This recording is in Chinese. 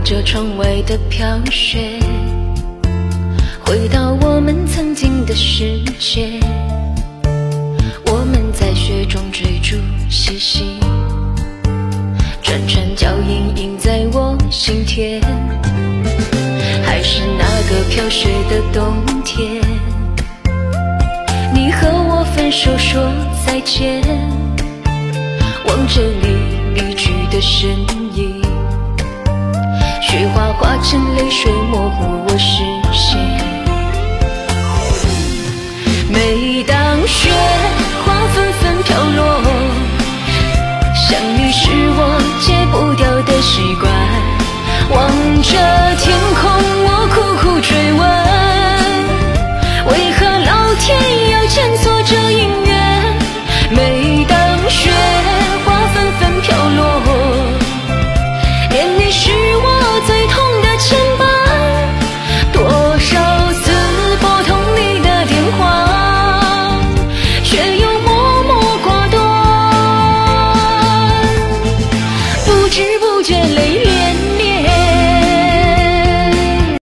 望着窗外的飘雪，回到我们曾经的世界。我们在雪中追逐嬉戏，串串脚印印在我心田。还是那个飘雪的冬天，你和我分手说再见，望着你离去的身，像泪水模糊我视不知不觉，泪。